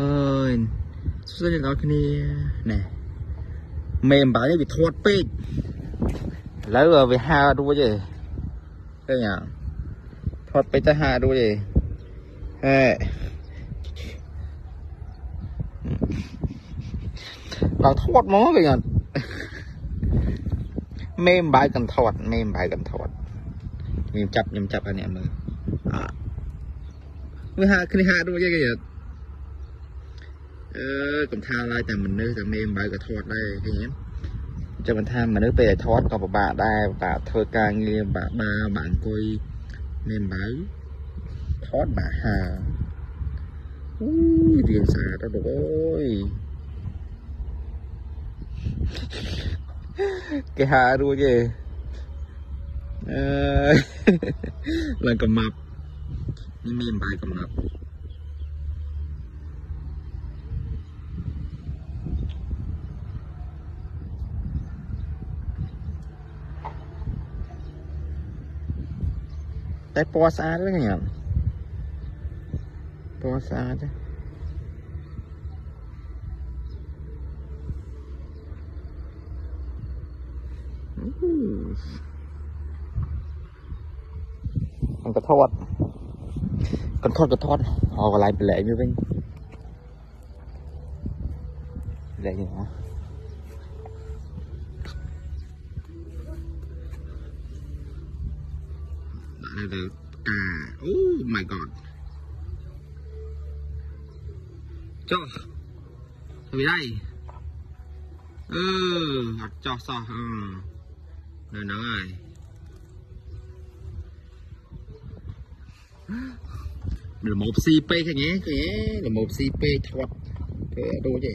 អើយសួស្តីអ្នកគ្នាណែមេអំបាយវាធាត់ពេកឥឡូវវាហើរួចទេឃើញអត់ធាត់ពេកទៅហើរួចទេហេដល់ធាត់មកឃើញអត់មេអំបាយកន្ធាត់មេអំបាយកន្ធាត់ខ្ញុំចាប់ខ្ញុំចាប់ឲ្យអ្នកមើលអវាហាគ្នាហារួចទេគេអត់ អឺកំថាឡើយតែមនុស្សតែមេអំបៅក៏ធាត់ដែរឃើញទេចាំមិនថាមនុស្សពេលឲ្យធាត់ក៏ពិបាកដែរពិបាកធ្វើការងារពិបាកដើរពិបាកអង្គុយមេអំបៅធាត់បាក់ហើអូយរៀងស្អាតដល់អូយគេហារួចទេអឺឡើងកំមាប់នេះមានបាយកំណាប់ តែពណ៌ស្អាតហ្នឹងញ៉ាំពណ៌ស្អាតទេអង្កធាត់កន្ធាត់កន្ធាត់អកន្លែងប្លែកវាវិញប្លែកហ្នឹង នៅទៅផ្កាអូ my god ចុះទៅដៃអឺអត់ចោះសោះអឺនៅហ្នឹងហើយល្មមស៊ីពេកឃើញទេឃើញទេល្មមស៊ីពេកធាត់គេដូចទេ